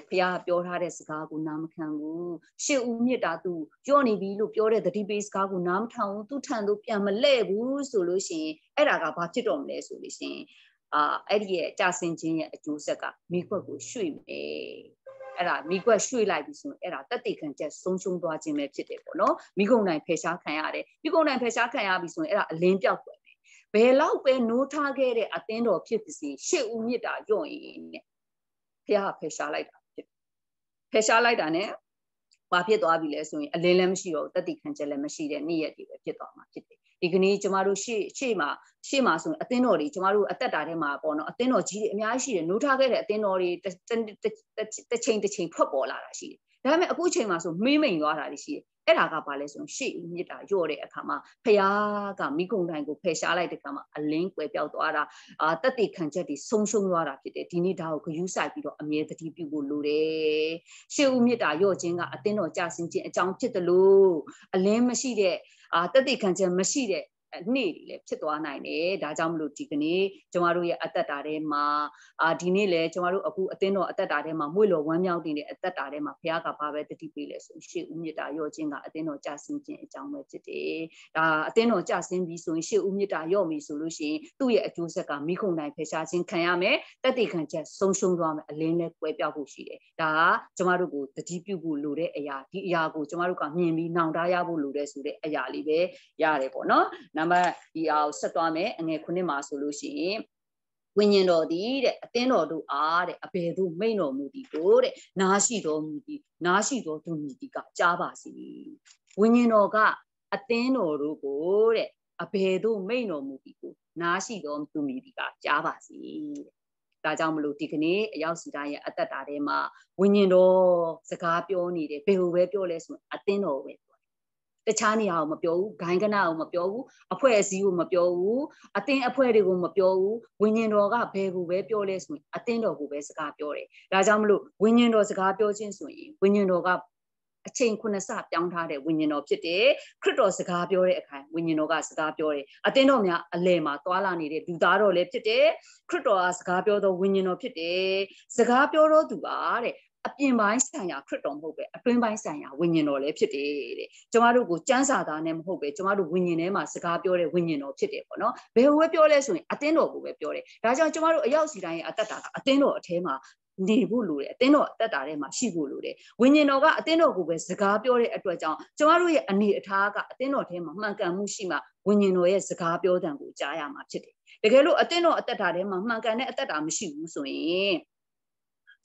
ဖះပြောထားတဲ့စကားကိုနားမခံဘူးရှေ့ဦးမြစ်တာသူကြော့နေပြီလို့ပြောတဲ့တတိပေးစကားကိုနားမထောင်ဘူးသူထံသို့ပြန်မလဲဘူးဆိုလို့ရှိရင်အဲ့ဒါကဘာဖြစ်တော့မလဲဆိုလို့ရှိရင်အာအဲ့ဒီရဲ့ကြာစင်ခြင်းရဲ့အကျိုးဆက်ကမိခွက်ကိုရွှေ့မယ်အဲ့ဒါမိကွက်ရွှေ့လိုက်ပြီဆိုရင်အဲ့ဒါတက်တိခံချက်ဆုံးရှုံးသွားခြင်းပဲဖြစ်တယ်ပေါ့နော်မိကုံနိုင်ဖယ်ရှားခံရတယ်မိကုံနိုင်ဖယ်ရှားခံရပြီဆိုရင်အဲ့ဒါအလင်းပြောက်ွယ်မယ်ဘယ်လောက်ပဲနိုးထားခဲ့တဲ့အသင်းတော်ဖြစ်ပါစေရှေ့ဦးမြစ်တာညွန့်ရင် နဲ့ဖះဖယ်ရှားလိုက်တာဖြစ်ဖယ်ရှားလိုက်တာ ਨੇ ဘာဖြစ်သွားပြီလဲဆိုရင်အလင်းလည်းမရှိတော့တက်တိခံချက်လည်းမရှိတဲ့နေ့ရက်တွေပဲဖြစ်သွားမှာဖြစ်တယ်ဒီကနေ့ကျမတို့ရှေ့ရှေ့မှာရှေ့မှာဆိုရင်အသင်းတော်တွေကျမတို့အသက်တာထဲမှာပေါ့နော်အသင်းတော်ကြီးတွေအများကြီးရှိတယ်နိုးထားခဲ့တဲ့အသင်းတော်တွေတစ်ချိန်တစ်ချိန်ဖွက်ပေါ်လာတာရှိတယ်ဒါပေမဲ့အခုချိန်မှာဆိုမေးမိန်သွားတာတွေရှိတယ် အဲ့ဒါကဘာလဲဆိုရင်ရှေ့မြစ်တာညော့တဲ့အခါမှာဖះကမိကုံတိုင်းကိုဖယ်ရှားလိုက်တဲ့အခါမှာအလင်းကွယ်ပြောက်သွားတာအာတက်တိခံချက်တွေဆုံးရှုံးသွားတာဖြစ်တယ်ဒီနေ့ဒါကိုဂယူးဆိုင်ပြီးတော့အမြဲတတိပြုဖို့လိုတယ်ရှေ့ဦးမြစ်တာညော့ခြင်းကအသင်းတော်ကြဆင်းခြင်းအကြောင်းဖြစ်တယ်လို့အလင်းမရှိတဲ့အာတက်တိခံချက်မရှိတဲ့ နေ့တွေလည်းဖြစ်သွားနိုင်တယ်ဒါကြောင့်မလို့ဒီကနေ့ကျမတို့ရဲ့အသက်တာထဲမှာအာဒီနေ့လည်းကျမတို့အခုအသင်းတော်အသက်တာထဲမှာမွေ့လော်ဝမ်းမြောက်နေတဲ့အသက်တာထဲမှာဘုရားကဘာပဲတတိပေးလဲဆိုရှေ့ဦးမြတ်တာရော့ခြင်းကအသင်းတော်ကြဆင်းခြင်းအကြောင်းပဲဖြစ်တယ်ဒါအသင်းတော်ကြဆင်းပြီးဆိုရင်ရှေ့ဦးမြတ်တာရော့ပြီဆိုလို့ရှိရင်သူ့ရဲ့အကျိုးဆက်ကမိခုံတိုင်းဖယ်ရှားခြင်းခံရမယ်တက်တိခံချက်ဆုံးရှုံးသွားမယ်အလင်းလည်းကွဲပြောက်ဖို့ရှိတယ်ဒါကကျမတို့ကိုတတိပြုဖို့လိုတဲ့အရာဒီအရာကိုကျမတို့ကမြင်ပြီးနောင်တရဖို့လိုတဲ့ဆိုတဲ့အရာလေးပဲရတယ်ပေါ့နော်နံပါတ်ဒီအားကိုဆက်သွားမယ်အငယ်ခုနှစ်မှာဆိုလို့ရှိရင်ဝိညာဉ်တော်သည်တဲ့အသင်းတော်တို့အားတဲ့အဘယ်သို့မိန်တော်မူသည်ကိုတဲ့နားရှိတော်မူသည်နားရှိတော်သူမူသည်ကကြားပါစီဝိညာဉ်တော်ကအသင်းတော်တို့ကိုတဲ့အဘယ်သို့မိန်တော်မူသည်ကိုနားရှိတော်သူမူသည်ကကြားပါစီတဲ့ဒါကြောင့်မလို့ဒီကနေ့အရောက်စီတိုင်းရဲ့အသက်တာထဲမှာဝိညာဉ်တော်စကားပြောနေတယ်ဘယ်လိုပဲပြောလဲဆိုရင်အသင်းတော်ပဲ တခြားနေရာကိုမပြောဘူးဂိုင်းကနာကိုမပြောဘူးအဖွဲ့အစည်းကိုမပြောဘူးအသင်းအဖွဲ့တွေကိုမပြောဘူးဝိညာဉ်တော်ကဘယ်ကိုပဲပြောလဲဆိုရင်အသင်းတော်ကိုပဲစကားပြောတယ်ဒါကြောင့်မလို့ဝိညာဉ်တော်စကားပြောခြင်းဆိုရင်ဝိညာဉ်တော်ကအချိန်ခုနှစ်ဆပြောင်းထားတဲ့ဝိညာဉ်တော်ဖြစ်တယ်ခရစ်တော်စကားပြောတဲ့အခါဝိညာဉ်တော်ကစကားပြောတယ်အသင်းတော်များအလယ်မှာသွာလာနေတဲ့လူသားတော်လည်းဖြစ်တယ်ခရစ်တော်ကစကားပြောသောဝိညာဉ်တော်ဖြစ်တယ်စကားပြောတော့သူပါတဲ့ အပြင်ပိုင်းဆိုင်ရာခရစ်တော်မဟုတ်ပဲအတွင်းပိုင်းဆိုင်ရာဝိညာဉ်တော်လည်းဖြစ်တယ်တဲ့ကျမတို့ကိုစံစာသားနဲ့မဟုတ်ပဲကျမတို့ဝိညာဉ်ထဲမှာစကားပြောတဲ့ဝိညာဉ်တော်ဖြစ်တယ်ပေါ့နော်ဘယ်လိုပဲပြောလဲဆိုရင်အသင်းတော်ကိုပဲပြောတယ်ဒါကြောင့်ကျမတို့အရောက်စီတိုင်းရဲ့အသက်တာကအသင်းတော်အထဲမှာနေဖို့လိုတယ်အသင်းတော်အသက်တာထဲမှာရှိဖို့လိုတယ်ဝိညာဉ်တော်ကအသင်းတော်ကိုပဲစကားပြောတဲ့အတွက်ကြောင့်ကျမတို့ရဲ့အနေအထားကအသင်းတော်ထဲမှာမှန်ကန်မှုရှိမှဝိညာဉ်တော်ရဲ့စကားပြောတဲ့ကိုကြားရမှာဖြစ်တယ်တကယ်လို့အသင်းတော်အသက်တာထဲမှာမှန်ကန်တဲ့အသက်တာမရှိဘူးဆိုရင်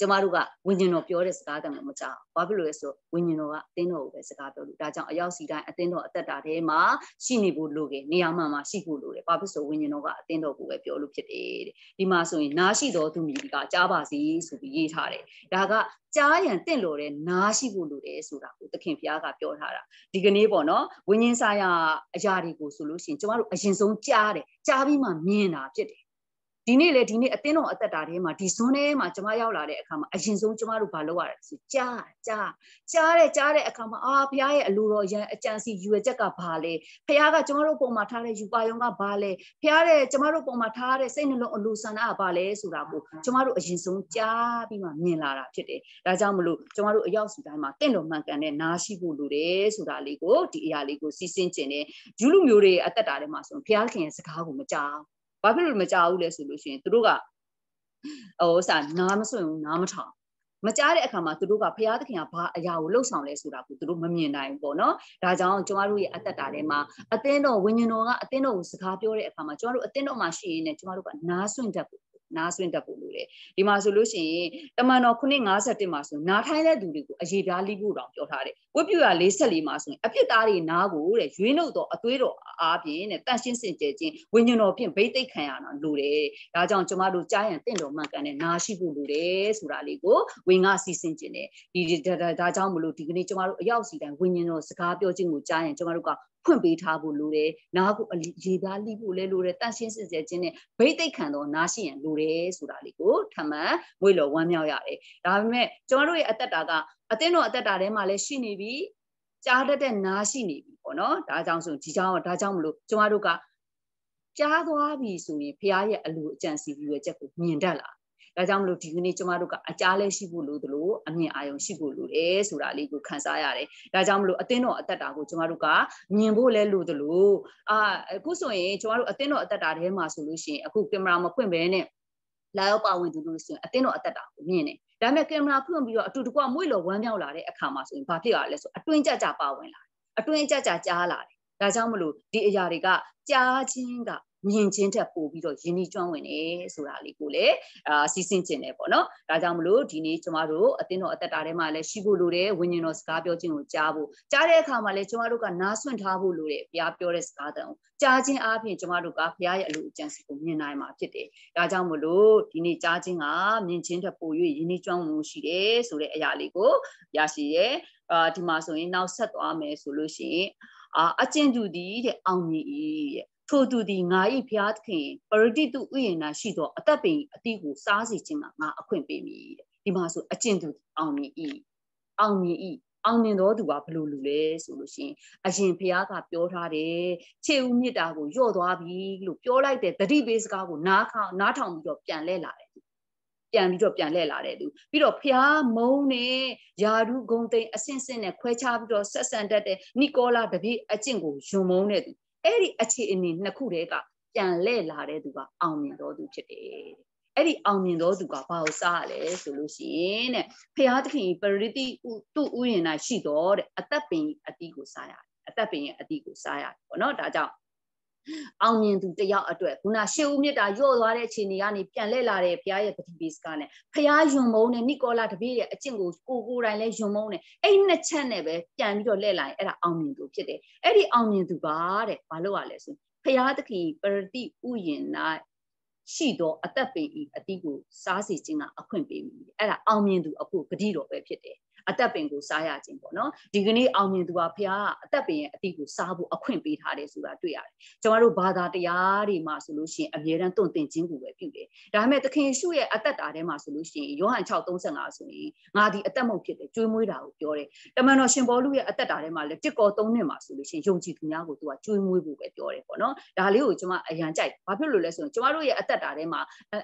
ကျမတို့ကဝิญဉ်တော်ပြောတဲ့စကားတမ်းမကြောက်ဘာဖြစ်လို့လဲဆိုဝิญဉ်တော်ကအသင်းတော်ကိုပဲစကားပြောလို့ဒါကြောင့်အရောက်စီတိုင်းအသင်းတော်အသက်တာထဲမှာရှိနေဖို့လိုခဲ့နေရာမှမှာရှိဖို့လိုတယ်ဘာဖြစ်ဆိုဝิญဉ်တော်ကအသင်းတော်ကိုပဲပြောလို့ဖြစ်တယ်တဲ့ဒီမှာဆိုရင်နားရှိတော်သူမြည်ကကြားပါစီဆိုပြီးရေးထားတယ်ဒါကကြားရန်တင့်လို့တဲ့နားရှိဖို့လိုတယ်ဆိုတာကိုသခင်ဖျားကပြောထားတာဒီကနေ့ပေါ့နော်ဝิญဉ်ဆိုင်ရာအရာတွေကိုဆိုလို့ရှိရင်ကျမတို့အရင်ဆုံးကြားတယ်ကြားပြီးမှမြင်တာဖြစ်တယ် ဒီနေ့လေဒီနေ့အသင်းတော်အသက်တာထဲမှာဒီဇွန်းထဲမှာကျမရောက်လာတဲ့အခါမှာအရင်ဆုံးကျမတို့ဘာလုပ်ရလဲဆိုကြားကြားကြားတဲ့ကြားတဲ့အခါမှာအာဘုရားရဲ့အလိုတော်ရန်အကြံစီယူရချက်ကဘာလဲဘုရားကကျမတို့ပုံမှာထားတဲ့ယူပါယုံကဘာလဲဘုရားတဲ့ကျမတို့ပုံမှာထားတဲ့စိတ်နှလုံးအလိုဆန္ဒကဘာလဲဆိုတာကိုကျမတို့အရင်ဆုံးကြားပြီးမှမြင်လာတာဖြစ်တယ်ဒါကြောင့်မလို့ကျမတို့အရောက်စုတိုင်းမှာတင့်တော်မှန်ကန်တဲ့နားရှိဖို့လိုတယ်ဆိုတာလေးကိုဒီအရာလေးကိုစီးစင်းကျင်တယ်ယူလူမျိုးတွေအသက်တာထဲမှာဆိုရင်ဘုရားခင်ရဲ့စကားကိုမကြား ဘာဖြစ်လို့မကြောက်ဘူးလဲဆိုလို့ရှိရင်သူတို့ကဟိုစာနားမစွန့်ဘူးနားမထောင်မကြားတဲ့အခါမှာသူတို့ကဘုရားသခင်ကဘာအရာကိုလှုပ်ဆောင်လဲဆိုတာကိုသူတို့မမြင်နိုင်ဘူးပေါ့နော်ဒါကြောင့်ကျမတို့ရဲ့အသက်တာထဲမှာအသင်းတော်ဝိညာဉ်တော်ကအသင်းတော်ကိုစကားပြောတဲ့အခါမှာကျမတို့အသင်းတော်မှာရှိရင်းနဲ့ကျမတို့ကနားစွန့်တတ်ဖို့ နားဆွင့်တတ်ဖို့လိုတယ်ဒီမှာဆိုလို့ရှိရင်တမန်တော်ခုနှစ်51မှာဆိုနားထိုင်တဲ့သူတွေကိုအရေးပြားလိဖို့တောင်ပြောထားတယ်ဝိပ္ပယ44မှာဆိုရင်အဖြစ်သားတွေနားကိုတဲ့ရွေးနှုတ်တော့အသွေးတော်အားဖြင့်တဲ့တန့်ရှင်းစင်ကြယ်ခြင်းဝိညာဉ်တော်ဖြင့်ဗိသိက်ခံရတာလိုတယ်ဒါကြောင့်ကျမတို့ကြားရန်တင့်တော်မှန်ကန်တဲ့နားရှိဖို့လိုတယ်ဆိုတာလေးကိုဝင်ငါစီစဉ်ခြင်းတယ်ဒီဒါကြောင့်မလို့ဒီကနေ့ကျမတို့အရောက်စီတိုင်းဝိညာဉ်တော်စကားပြောခြင်းကိုကြားရင်ကျမတို့က ဖွင့်ပေးထားဖို့လိုတယ်နားကိုရေသားလိဖို့လည်းလိုတယ်တန့်ရှင်းစစ်စေခြင်းနဲ့ဗိသိက်ခံတော့နားရှိရင်လိုတယ်ဆိုတာလေးကိုထမှန်ငွေလော်ဝမ်းမြောက်ရတယ်ဒါပေမဲ့ကျွန်တော်တို့ရဲ့အသက်တာကအသင်းတော်အသက်တာထဲမှာလည်းရှိနေပြီကြားတတ်တဲ့နားရှိနေပြီပေါ့နော်ဒါကြောင့်ဆိုဒီကြောင့်ဒါကြောင့်မလို့ကျွန်တော်တို့ကကြားသွားပြီဆိုရင်ဖះရဲ့အလိုအကြံစီပြီးရချက်ကိုမြင်တတ်လာ ဒါကြောင့်မလို့ဒီကနေ့ကျမတို့ကအကြားလဲရှိဖို့လိုသလိုအမြင်အာရုံရှိဖို့လိုတယ်ဆိုတာလေးကိုခန်းစားရတယ်ဒါကြောင့်မလို့အသင်းတော်အသက်တာကိုကျမတို့ကမြင်ဖို့လဲလိုသလိုအာအခုဆိုရင်ကျမတို့အသင်းတော်အသက်တာထဲမှာဆိုလို့ရှိရင်အခုကင်မရာမဖွင့်ဘဲနဲ့လာရောက်ပါဝင်သူလို့ဆိုရင်အသင်းတော်အသက်တာကိုမြင်တယ်ဒါပေမဲ့ကင်မရာဖွင့်ပြီးတော့အတူတကွမွေ့လော်ဝမ်းမြောက်လာတဲ့အခါမှာဆိုရင်ဘာဖြစ်ရလဲဆိုအတွင်းကြကြပါဝင်လာတယ်အတွင်းကြကြကြားလာတယ်ဒါကြောင့်မလို့ဒီအရာတွေကကြားခြင်းက မြင်ချင်းတက်ပို့ပြီးတော့ယဉ်ဤကျွမ်းဝင်နေဆိုတာလေးကိုလည်းအာစီစဉ်ကျင်တယ်ပေါ့နော်ဒါကြောင့်မလို့ဒီနေ့ကျမတို့အတင်းတော်အသက်တာထဲမှာလည်းရှိဖို့လိုတယ်ဝိညာဉ်တော်စကားပြောခြင်းကိုကြားဖို့ကြားတဲ့အခါမှာလည်းကျမတို့ကနားဆွင့်ထားဖို့လိုတယ်ဘုရားပြောတဲ့စကားတန်ကိုကြားခြင်းအပြင်ကျမတို့ကဘုရားရဲ့အလိုအကြံစီကိုမြင်နိုင်မှာဖြစ်တယ်ဒါကြောင့်မလို့ဒီနေ့ကြားခြင်းကမြင်ချင်းတက်ပို့၍ယဉ်ဤကျွမ်းဝင်ရှိတယ်ဆိုတဲ့အရာလေးကိုရရှိရဲအာဒီမှာဆိုရင်နောက်ဆက်သွားမယ်ဆိုလို့ရှိရင်အာအကျဉ်သူဒီတဲ့အောင်မြင်ဤတဲ့ ထို့သူသည်ငါ၏ဖျားသခင်ပရတိတုဥယျာဏရှိသောအသက်ပင်အတိကိုစားစီခြင်းကငါအခွင့်ပေးမည်တဲ့ဒီမှာဆိုအကျင့်သူအောင်မြင်၏အောင်မြင်၏အောင်မြင်တော်သူကဘလို့လူလဲဆိုလို့ရှိရင်အရင်ဖះကပြောထားတယ်ခြေဦးမြစ်တာကိုညှော့သွားပြီလို့ပြောလိုက်တဲ့တတိပေးစကားကိုနားခေါနားထောင်ပြီးတော့ပြန်လဲလာတယ်ပြန်ပြီးတော့ပြန်လှည့်လာတဲ့သူပြီးတော့ဖျားမုံနဲ့ယာဒုဂုံသိန်းအဆင့်ဆင့်နဲ့ခွဲခြားပြီးတော့ဆက်ဆံတတ်တဲ့နီကိုလာတပည့်အကျင့်ကိုယွံမုံတဲ့သူ အဲ့ဒီအခြေအနေနှစ်ခုတည်းကပြန်လဲလာတဲ့သူကအောင်မြင်တော်သူဖြစ်တယ်အဲ့ဒီအောင်မြင်တော်သူကဘာကိုစားရလဲဆိုလို့ရှိရင်တဲ့ဖရာသခင်ပရိတိသူ့ဥယျာဉ်၌ရှိတော်တဲ့အသက်ပင်အတိကိုစားရတယ်အသက်ပင်ရဲ့အတိကိုစားရတယ်ပေါ့နော်ဒါကြောင့် အောင်မြင်သူတယောက်အတွက်ခုနရှေးဦးမြစ်တာရော့သွားတဲ့အခြေအနေကနေပြန်လှည့်လာတဲ့ဘုရားရဲ့ပတိပိစကနဲ့ဘုရားယွန်မုံနဲ့နိကောလာတပည့်ရဲ့အကျင့်ကိုကိုကိုတိုင်လဲယွန်မုံနဲ့အဲ့နှစ်ချက်နဲ့ပဲပြန်ပြီးတော့လှည့်လာရင်အဲ့ဒါအောင်မြင်သူဖြစ်တယ်အဲ့ဒီအောင်မြင်သူပါတဲ့ဘာလို့ ਆ လဲဆိုဘုရားသခင်ပရတိဥယျင်၌ရှိသောအသက်ပင်ဤအတိကိုစားစီခြင်းကအခွင့်ပေးမိတယ်အဲ့ဒါအောင်မြင်သူအခုဂတိတော်ပဲဖြစ်တယ် အသက်ပင်ကိုစားရခြင်းပေါ့နော်ဒီကနေ့အောင်မြင်သူကဘုရားကအသက်ပင်ရဲ့အတိကိုစားဖို့အခွင့်ပေးထားတယ်ဆိုတာတွေ့ရတယ်ကျွန်တော်တို့ဘာသာတရားတွေမှာဆိုလို့ရှိရင်အမြဲတမ်းတွန့်တင်ခြင်းကိုပဲပြုတယ်ဒါပေမဲ့သခင်ရှုရဲ့အသက်တာထဲမှာဆိုလို့ရှိရင်ယောဟန်6:35ဆိုရင်ငါဒီအသက်မုတ်ဖြစ်တယ်ကျွေးမွေးတာကိုပြောတယ်တမန်တော်ရှင်ဘောလူရဲ့အသက်တာထဲမှာလည်းတစ်ကော3နှစ်မှာဆိုလို့ရှိရင်ယုံကြည်သူများကိုသူကကျွေးမွေးဖို့ပဲပြောတယ်ပေါ့နော်ဒါလေးကိုကျွန်မအရန်ကြိုက်ဘာဖြစ်လို့လဲဆိုရင်ကျွန်တော်တို့ရဲ့အသက်တာထဲမှာ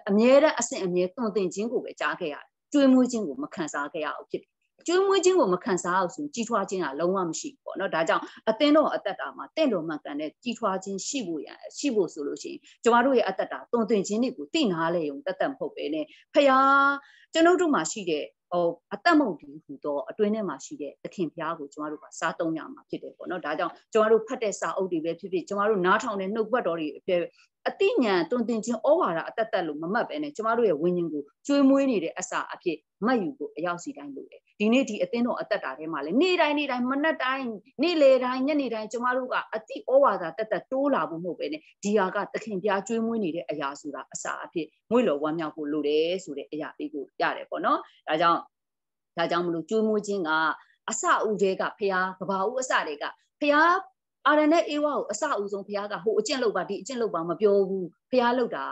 အမြဲတမ်းအဆင့်အမြဲတွန့်တင်ခြင်းကိုပဲကြားခဲ့ရတယ်ကျွေးမွေးခြင်းကိုမခံစားခဲ့ရအောင်ဖြစ်တယ် ကျွေးမွေးခြင်းကိုမခံစားအောင်ဆိုကြီးထွားခြင်းကလုံးဝမရှိဘူးပေါ့နော်ဒါကြောင့်အသင်းတော်အသက်တာမှာတင့်တော်မှန်ကန်တဲ့ကြီးထွားခြင်းရှိဖို့ရရှိဖို့ဆိုလို့ရှိရင်ကျမတို့ရဲ့အသက်တာတုံသင်ခြင်းတွေကိုသိနာလဲုံတတ်တတ်မဟုတ်ပဲねဖခင်ကျွန်ုပ်တို့မှာရှိတဲ့ဟိုအသက်မုံဒီဟူတော့အတွင်းထဲမှာရှိတဲ့သခင်ဖျားကိုကျမတို့ကစားသုံးရမှာဖြစ်တယ်ပေါ့နော်ဒါကြောင့်ကျမတို့ဖတ်တဲ့စာအုပ်တွေပဲဖြစ်ဖြစ်ကျမတို့နားထောင်တဲ့နှုတ်ဘတ်တော်တွေ အတိညာတွင်တင်ခြင်းဩဝါဒအသက်သက်လို့မမှတ်ပဲနဲ့ကျမတို့ရဲ့ဝိညာဉ်ကိုကျွေးမွေးနေတဲ့အစာအဖြစ်မှတ်ယူဖို့အရောက်စီတိုင်းလို့တယ်ဒီနေ့ဒီအသင်းတော်အသက်တာထဲမှာလည်းနေ့တိုင်းနေ့တိုင်းမနက်တိုင်းနေ့လေတိုင်းညနေတိုင်းကျမတို့ကအတိဩဝါဒတက်တက်တိုးလာဖို့မဟုတ်ပဲနဲ့ဒီဟာကသခင်ပြားကျွေးမွေးနေတဲ့အရာဆိုတာအစာအဖြစ်ငွေလော်ဝမ်းမြောက်ဖို့လိုတယ်ဆိုတဲ့အရာလေးကိုရတယ်ပေါ့နော်ဒါကြောင့်ဒါကြောင့်မလို့ကျွေးမွေးခြင်းကအစအဦးတွေကဖျားကဘာဦးအစတွေကဖျား အာရနဲ့အေဝါကိုအစအဦးဆုံးဘုရားကဟိုအကျင့်လုပ်ပါဒီအကျင့်လုပ်ပါမပြောဘူးဘုရားလုပ်တာ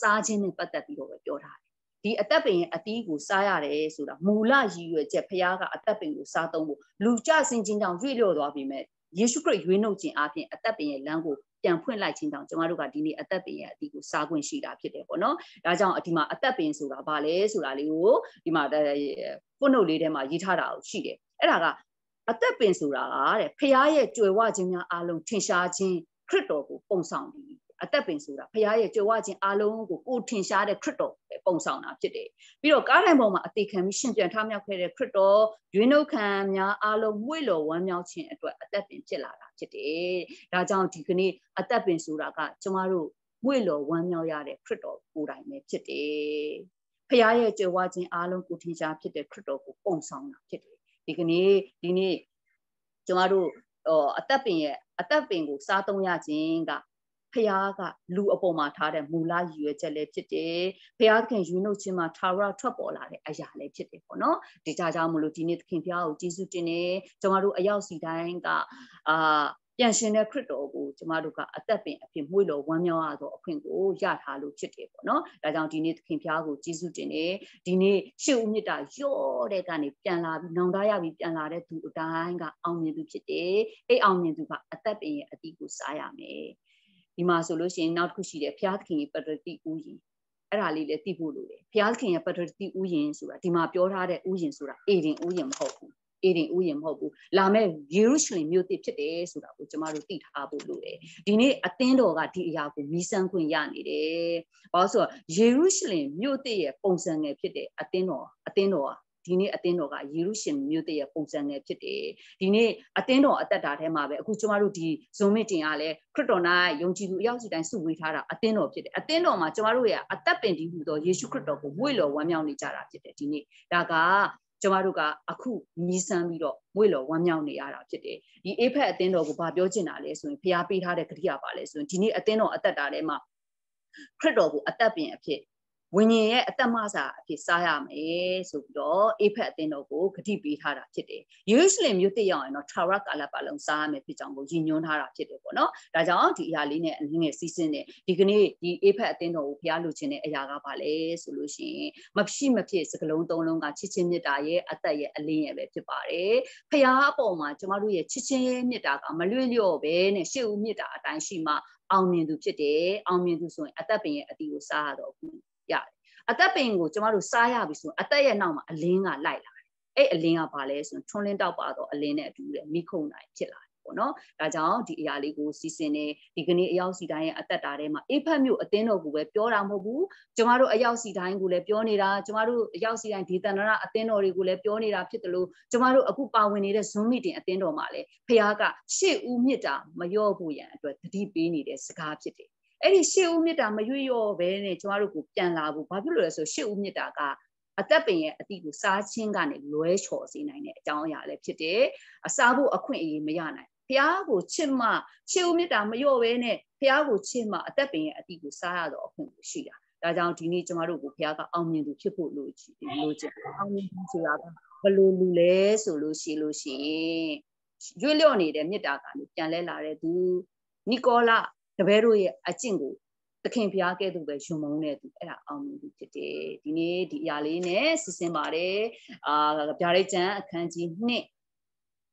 စားခြင်းနဲ့ပတ်သက်ပြီးတော့ပဲပြောထားတယ်ဒီအသက်ပင်ရဲ့အတီးကိုစားရတယ်ဆိုတာမူလရည်ရွယ်ချက်ဘုရားကအသက်ပင်ကိုစားသုံးဖို့လူကြဆင်ခြင်းကြောင့်ရွေ့လျော့သွားပြီမဲ့ယေရှုခရစ်ရွေးနှုတ်ခြင်းအပြင်အသက်ပင်ရဲ့လမ်းကိုပြန်ဖွင့်လိုက်ခြင်းကြောင့်ကျမတို့ကဒီနေ့အသက်ပင်ရဲ့အတီးကိုစားခွင့်ရှိတာဖြစ်တယ်ပေါ့နော်ဒါကြောင့်ဒီမှာအသက်ပင်ဆိုတာဘာလဲဆိုတာလေးကိုဒီမှာဖွင့်နှုတ်လေးထဲမှာရေးထားတာရှိတယ်အဲ့ဒါက အသက်ပင်ဆိုတာကတဲ့ဖရားရဲ့ကြွယ်ဝခြင်းများအလုံးထင်ရှားခြင်းခရစ်တော်ကိုပုံဆောင်တယ်အသက်ပင်ဆိုတာဖရားရဲ့ကြွယ်ဝခြင်းအလုံးကိုကိုထင်ရှားတဲ့ခရစ်တော်ပဲပုံဆောင်တာဖြစ်တယ်ပြီးတော့ကားတိုင်းပေါ်မှာအသေးခံပြီးရှင်ပြန်ထားမြောက်ခဲ့တဲ့ခရစ်တော်ရွေးနှုတ်ခံများအလုံးမွေ့လော်ဝမ်းမြောက်ခြင်းအတွက်အသက်ပင်ဖြစ်လာတာဖြစ်တယ်ဒါကြောင့်ဒီကနေ့အသက်ပင်ဆိုတာကကျမတို့မွေ့လော်ဝမ်းမြောက်ရတဲ့ခရစ်တော်ကိုယ်တိုင်ပဲဖြစ်တယ်ဖရားရဲ့ကြွယ်ဝခြင်းအလုံးကိုထင်ရှားဖြစ်တဲ့ခရစ်တော်ကိုပုံဆောင်တာဖြစ်တယ် ဒီကနေ့ဒီနေ့ကျမတို့ဟိုအသက်ပင်ရဲ့အသက်ပင်ကိုစားသုံးရခြင်းကဖះကလူအပေါ်မှာထားတဲ့မူလရည်ရွယ်ချက်လည်းဖြစ်တယ်ဖះသခင်ယူနှုတ်ခြင်းမှာထာဝရထွက်ပေါ်လာတဲ့အရာလည်းဖြစ်တယ်ပေါ့နော်ဒီကြကြောင့်မလို့ဒီနေ့သခင်ဖះကိုကျေးဇူးတင်နေကျမတို့အရောက်စီတိုင်းကအာ ပြန်ရှင်တဲ့ခရစ်တော်ကိုကျမတို့ကအသက်ပင်အဖြစ်မွေးလို့ဝမ်းမြောက်ရသောအခွင့်ကိုရထားလို့ဖြစ်တယ်ပေါ့နော်ဒါကြောင့်ဒီနေ့သခင်ဖျားကိုကျေးဇူးတင်တယ်ဒီနေ့ရှေ့ဦးမြတ်တာရော့တဲ့ကနေပြန်လာပြီးနောင်တရပြီးပြန်လာတဲ့သူအတိုင်းကအောင်မြင်သူဖြစ်တယ်အဲ့အောင်မြင်သူကအသက်ပင်ရဲ့အတိကိုစားရမယ်ဒီမှာဆိုလို့ရှိရင်နောက်တစ်ခုရှိတယ်ဖျားသခင်ရဲ့ပတ္တိဥယျာဉ်အဲ့ဒါလေးလည်းသိဖို့လိုတယ်ဘုရားသခင်ရဲ့ပတ္တိဥယျင်ဆိုတာဒီမှာပြောထားတဲ့ဥယျင်ဆိုတာအေဒင်ဥယျင်မဟုတ်ဘူး အေဒင်ဥယျင်မဟုတ်ဘူးလာမဲ့ယေရုရှလင်မြို့သစ်ဖြစ်တယ်ဆိုတာကိုကျမတို့သိထားဖို့လိုတယ်ဒီနေ့အသင်းတော်ကဒီအရာကိုမီးစမ်းခွင့်ရနေတယ်ဘာလို့ဆိုတော့ယေရုရှလင်မြို့သစ်ရဲ့ပုံစံငယ်ဖြစ်တဲ့အသင်းတော်အသင်းတော်ဒီနေ့အသင်းတော်ကယေရုရှလင်မြို့တရဲ့ပုံစံနဲ့ဖြစ်တယ်ဒီနေ့အသင်းတော်အသက်တာထဲမှာပဲအခုကျမတို့ဒီဇုံမစ်တင်ကလည်းခရစ်တော်နာယုံကြည်သူအယောက်စီတိုင်းစုဝေးထားတာအသင်းတော်ဖြစ်တယ်အသင်းတော်မှာကျမတို့ရဲ့အသက်ပင်တည်ဟူသောယေရှုခရစ်တော်ကိုဝိလော်ဝမ်းမြောက်နေကြတာဖြစ်တယ်ဒီနေ့ဒါက ကျမတို့ကအခုမြည်ဆန်းပြီးတော့မွေလော်ဝမ်းမြောက်နေရတာဖြစ်တယ်ဒီအေဖက်အသင်းတော်ကိုဗာပြောချင်တာလဲဆိုရင်ဖျားပေးထားတဲ့ကတိရပါလဲဆိုရင်ဒီနေ့အသင်းတော်အသက်တာထဲမှာခရစ်တော်ကိုအသက်ပင်အဖြစ် ဝိညာဉ်ရဲ့အသက်မစာအဖြစ်စားရမယ်ဆိုပြီးတော့အေဖက်အသင်းတော်ကိုဂတိပေးထားတာဖြစ်တယ်။ယေရုရှလင်မြို့တည်ရောက်ရင်တော့ထာဝရကာလပတ်လုံးစားရမယ်ဖြစ်ကြောင်းကိုရည်ညွှန်းထားတာဖြစ်တယ်ပေါ့နော်။ဒါကြောင့်ဒီအရာလေးနဲ့အနည်းငယ်စီးစင်းတယ်ဒီကနေ့ဒီအေဖက်အသင်းတော်ကိုဖျားလို့ခြင်းတဲ့အရာကပါလဲဆိုလို့ရှိရင်မဖြစ်မဖြစ်စကလုံးသုံးလုံးကချစ်ချင်းမြတ်တာရဲ့အသက်ရဲ့အလင်းရဲ့ပဲဖြစ်ပါတယ်။ဖျားအပေါ်မှာကျမတို့ရဲ့ချစ်ချင်းမြတ်တာကမလွင့်လျော့ပဲနဲ့ရှေ့ဦးမြတ်တာအတိုင်းရှိမှအောင်မြင်သူဖြစ်တယ်။အောင်မြင်သူဆိုရင်အသက်ပင်ရဲ့အတီကိုစားရတော့ဘူး ရတယ်အသက်ပင်ကိုကျမတို့စားရပြီဆိုရင်အသက်ရဲ့နောက်မှာအလင်းကလိုက်လာတယ်အဲ့အလင်းကဘာလဲဆိုရင်ထွန်းလင်းတောက်ပါတော့အလင်းနဲ့အတူတဲ့မိခုံနိုင်ဖြစ်လာတယ်ပေါ့နော်ဒါကြောင့်ဒီအရာလေးကိုစီစဉ်နေဒီကနေ့အရောက်စီတိုင်းရဲ့အသက်တာထဲမှာအေဖတ်မျိုးအသင်းတော်ကိုပဲပြောတာမဟုတ်ဘူးကျမတို့အရောက်စီတိုင်းကိုလည်းပြောနေတာကျမတို့အရောက်စီတိုင်းဒေသနာအသင်းတော်တွေကိုလည်းပြောနေတာဖြစ်တယ်လို့ကျမတို့အခုပါဝင်နေတဲ့ Zoom meeting အသင်းတော်မှာလည်းဖခင်ကရှေ့ဦးမြစ်တာမလျော့ဖို့ရန်အတွက်တတိပေးနေတဲ့စကားဖြစ်တယ် အဲ့ဒီရှေ့ဦးမြစ်တာမရွေ့ရော့ပဲနဲ့ကျမတို့ကိုပြန်လာဖို့ဘာဖြစ်လို့လဲဆိုရှေ့ဦးမြစ်တာကအသက်ပင်ရဲ့အတိကိုစားချင်းကနေလွဲချော်စေနိုင်တဲ့အကြောင်းအရာလည်းဖြစ်တယ်အစားဖို့အခွင့်အရေးမရနိုင်ဖះကိုချစ်မှရှေ့ဦးမြစ်တာမလျော့ပဲနဲ့ဖះကိုချစ်မှအသက်ပင်ရဲ့အတိကိုစားရတော့အခွင့်ကိုရှိတာဒါကြောင့်ဒီနေ့ကျမတို့ကိုဘုရားကအောင်မြင်သူဖြစ်ဖို့လိုချင်လိုချင်အောင်မြင်သူဆိုတာကဘယ်လိုလူလဲဆိုလို့ရှိလို့ရှိရင်ရွေ့လျော့နေတဲ့မေတ္တာကနေပြန်လဲလာတဲ့သူနီကောလာ တပည့်တို့ရဲ့အကျင့်ကိုသခင်ဘုရားကဲ့သို့ပဲယုံမုန်းတဲ့သူအဲ့ဒါအောင်မြင်သူဖြစ်တယ်ဒီနေ့ဒီအရာလေးနဲ့ဆင်စင်ပါတယ်အာဗျာဒိတ်ကျမ်းအခန်းကြီး2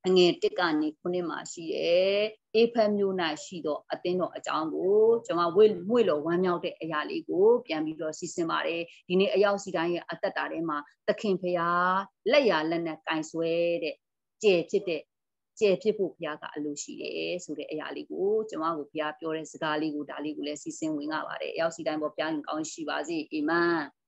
အငယ်1ကနေ9မှာရှိတယ်အေဖက်မျိုး၌ရှိသောအသင်းတော်အကြောင်းကိုကျွန်မဝေဝေလောဝမ်းမြောက်တဲ့အရာလေးကိုပြန်ပြီးတော့စီစဉ်ပါတယ်ဒီနေ့အရောက်စီတိုင်းရဲ့အသက်တာထဲမှာသခင်ဖရာလက်ရလက်နဲ့ကင်ဆွဲတဲ့ကြဲဖြစ်တဲ့ ကျယ်ဖြစ်ဖို့ဘုရားကအလိုရှိတယ်ဆိုတဲ့အရာလေးကိုကျွန်မကိုဘုရားပြောတဲ့စကားလေးကိုဒါလေးကိုလည်းစီစဉ်ဝင်ရပါတယ်။အရောက်စီတိုင်းပေါ်ဘုရားရင်ကောင်းရှိပါစေ။အာမင်။